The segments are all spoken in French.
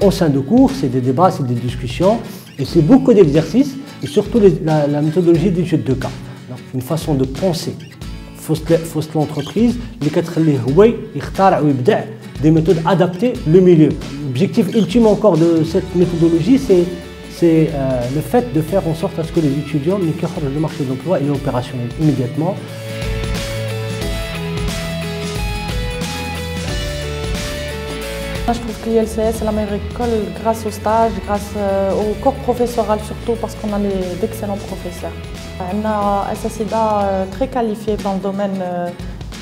Au sein de cours, c'est des débats, c'est des discussions, et c'est beaucoup d'exercices, et surtout la, la, méthodologie d'études de cas. Donc, une façon de penser. Fausse l'entreprise, les quatre les des méthodes adaptées le milieu. L'objectif ultime encore de cette méthodologie, c'est euh, le fait de faire en sorte à ce que les étudiants les ne le marché de l'emploi et opérationnel immédiatement Je trouve que l'ILCS est la meilleure école grâce au stage, grâce euh, au corps professoral surtout parce qu'on a d'excellents professeurs. On a un SSIDA euh, très qualifié dans le domaine euh,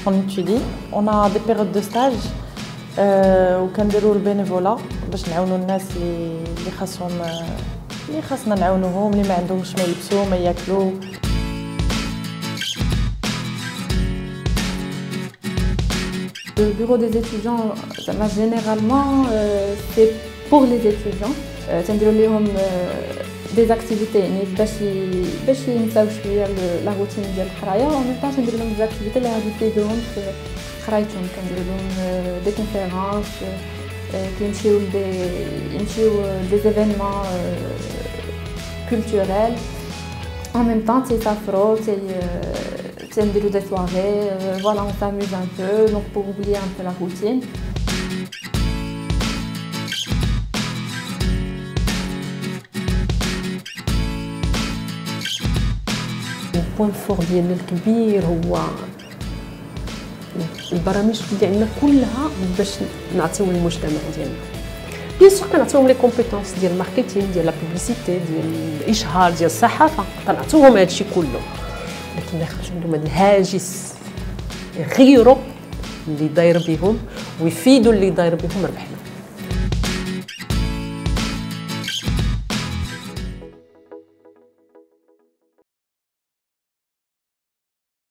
qu'on étudie. On a des périodes de stage وكنديروا البينيفولا باش نعاونوا الناس اللي خاصهم اللي خاصنا نعاونوهم اللي ما عندهمش ما يلبسوا ما ياكلوا Le bureau des étudiants, généralement, euh, c'est pour les étudiants. تنديروا لهم des activités يعني باش باش ينساو شويه لا روتين ديال القرايه و ميم طون تندير لهم des activités اللي غادي تفيدهم في قرايتهم كندير لهم دي كونفيرونس كيمشيو يمشيو دي زيفينمون culturel. En même temps, c'est afro, نديرو دي سواري فوالا اون ان بو دونك بوغ اوبليي ان بو لا روتين البوان فور ديالنا الكبير هو البرامج اللي عندنا كلها باش نعطيو للمجتمع ديالنا بيان سور كنعطيوهم لي كومبيتونس ديال الماركتينغ ديال لا بوبليسيتي ديال الاشهار ديال الصحافه كنعطيوهم هادشي كله لكن ما عندهم هذا الهاجس يغيروا اللي داير بهم ويفيدوا اللي داير بهم ربحنا.